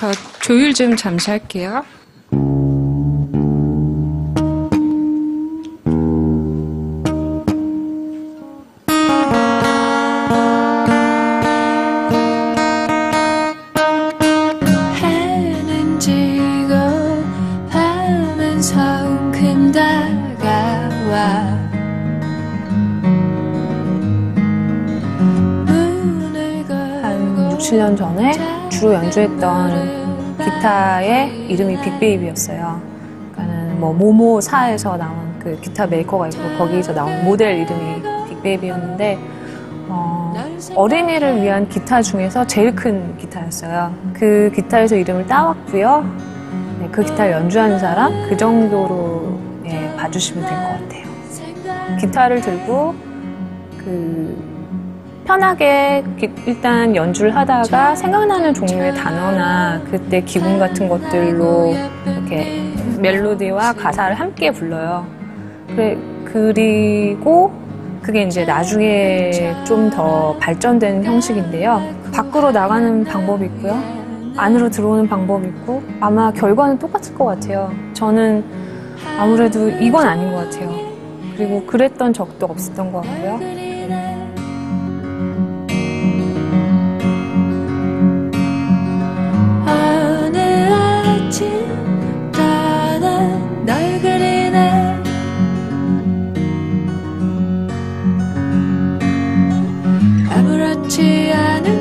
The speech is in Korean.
저 조율 좀 잠시 할게요. 지고 밤은 7년 전에 주로 연주했던 기타의 이름이 빅베이비였어요. 그러니까는 뭐 모모사에서 나온 그 기타 메이커가 있고 거기서 나온 모델 이름이 빅베이비였는데 어, 어린이를 위한 기타 중에서 제일 큰 기타였어요. 그 기타에서 이름을 따왔고요. 네, 그 기타를 연주하는 사람 그 정도로 예, 봐주시면 될 것 같아요. 기타를 들고 그 편하게 기- 일단 연주를 하다가 생각나는 종류의 단어나 그때 기분 같은 것들로 이렇게 멜로디와 가사를 함께 불러요. 그리고 그게 이제 나중에 좀 더 발전된 형식인데요. 밖으로 나가는 방법이 있고요. 안으로 들어오는 방법이 있고 아마 결과는 똑같을 것 같아요. 저는 아무래도 이건 아닌 것 같아요. 그리고 그랬던 적도 없었던 것 같고요. 그렇지 않은